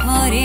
ঘরে